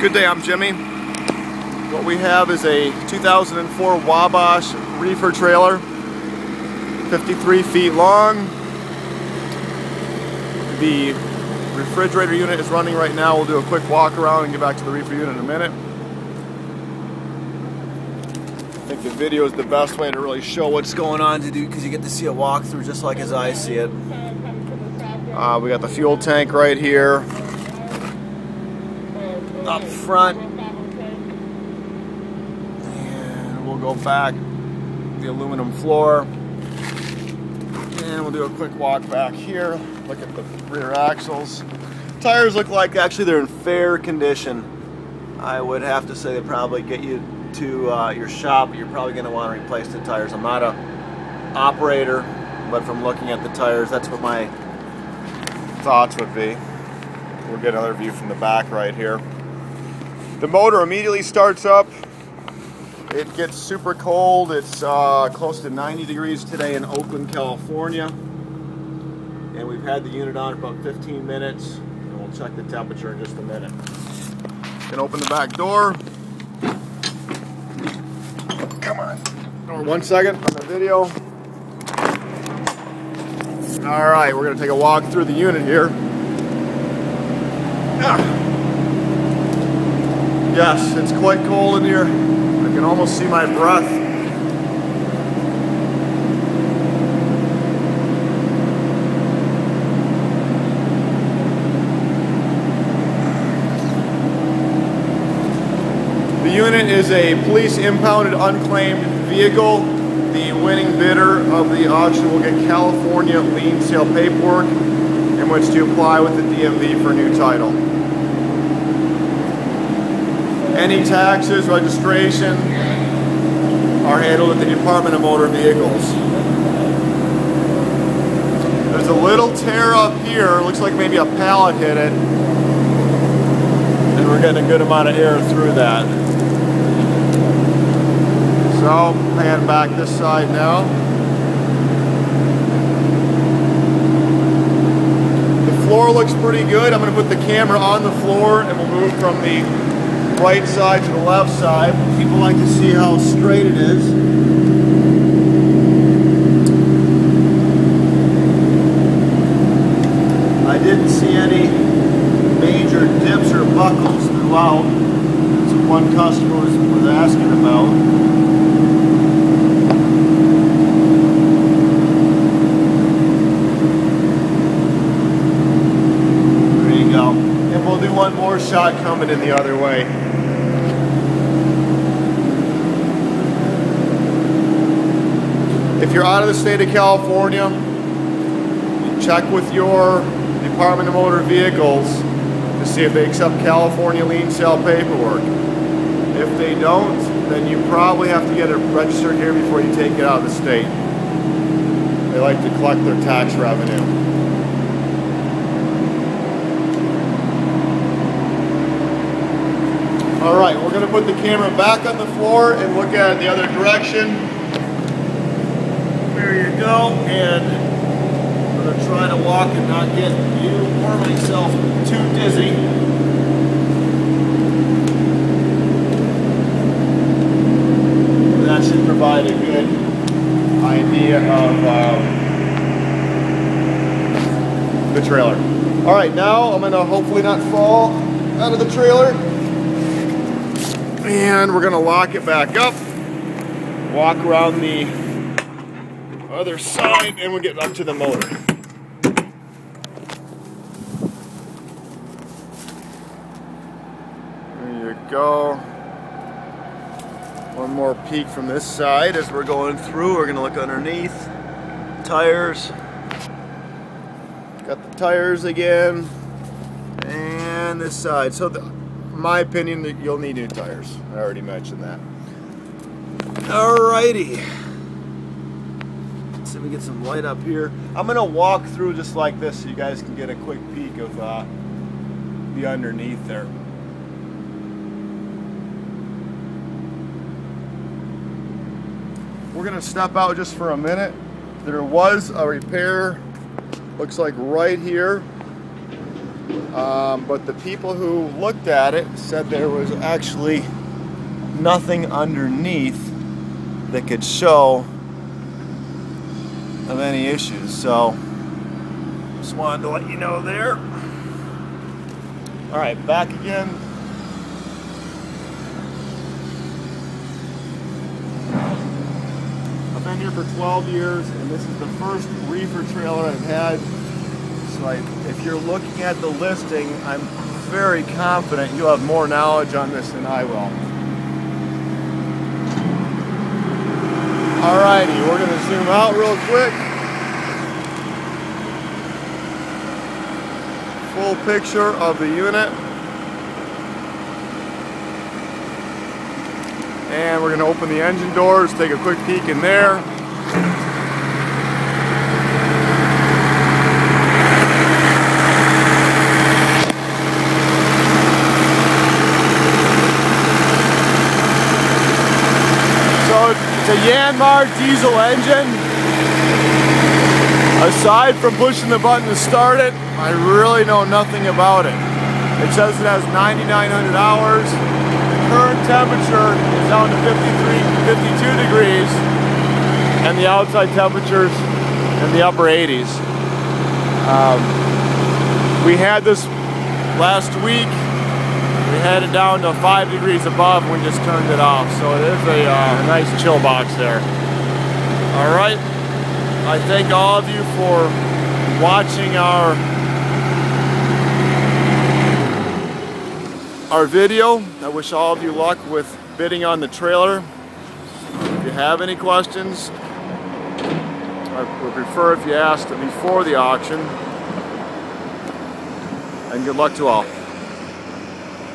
Good day, I'm Jimmy. What we have is a 2004 Wabash reefer trailer, 53 feet long. The refrigerator unit is running right now. We'll do a quick walk around and get back to the reefer unit in a minute. I think the video is the best way to really show what's going on to do because you get to see a walkthrough just like as I see it. Uh, we got the fuel tank right here up front. And we'll go back the aluminum floor. And we'll do a quick walk back here. Look at the rear axles. Tires look like actually they're in fair condition. I would have to say they probably get you to uh, your shop. You're probably going to want to replace the tires. I'm not a operator, but from looking at the tires, that's what my thoughts would be. We'll get another view from the back right here. The motor immediately starts up. It gets super cold. It's uh, close to 90 degrees today in Oakland, California. And we've had the unit on for about 15 minutes. And we'll check the temperature in just a minute. Can open the back door. Come on. One second on the video. All right, we're gonna take a walk through the unit here. Ah. Yes, it's quite cold in here. I can almost see my breath. The unit is a police impounded unclaimed vehicle. The winning bidder of the auction will get California lien sale paperwork in which to apply with the DMV for a new title. Any taxes, registration are handled at the Department of Motor Vehicles. There's a little tear up here, looks like maybe a pallet hit it. And we're getting a good amount of air through that. So, hand back this side now. The floor looks pretty good. I'm going to put the camera on the floor and we'll move from the right side to the left side. People like to see how straight it is. I didn't see any major dips or buckles throughout. That's what one customer was, asking about. There you go. And we'll do one more shot coming in the other way. If you're out of the state of California, check with your Department of Motor Vehicles to see if they accept California lien sale paperwork. If they don't, then you probably have to get it registered here before you take it out of the state. They like to collect their tax revenue. All right, we're gonna put the camera back on the floor and look at it the other direction. You go, and I'm gonna try to walk and not get you or myself too dizzy. That should provide a good idea of um, the trailer. All right, now I'm gonna hopefully not fall out of the trailer. And we're gonna lock it back up, walk around the other side, and we'll get up to the motor. There you go. One more peek from this side as we're going through. We're gonna look underneath. Tires. Got the tires again. And this side. So the, my opinion, you'll need new tires. I already mentioned that. Alrighty. Let's we get some light up here. I'm gonna walk through just like this so you guys can get a quick peek of uh, the underneath there. We're gonna step out just for a minute. There was a repair, looks like right here Um, but the people who looked at it said there was actually nothing underneath that could show of any issues. So just wanted to let you know there. All right, back again. I've been here for 12 years and this is the first reefer trailer I've had. So I, if you're looking at the listing, I'm very confident you'll have more knowledge on this than I will. Alrighty, we're gonna zoom out real quick. Full picture of the unit. And we're gonna open the engine doors, take a quick peek in there. It's a Yanmar diesel engine. Aside from pushing the button to start it, I really know nothing about it. It says it has 9,900 hours. The current temperature is down to 53, 52 degrees, and the outside temperatures in the upper 80s. Um, we had this last week we had it down to five degrees above we just turned it off. So it is a uh, nice chill box there. All right. I thank all of you for watching our our video. I wish all of you luck with bidding on the trailer. If you have any questions, I would prefer if you asked before the auction. And good luck to all.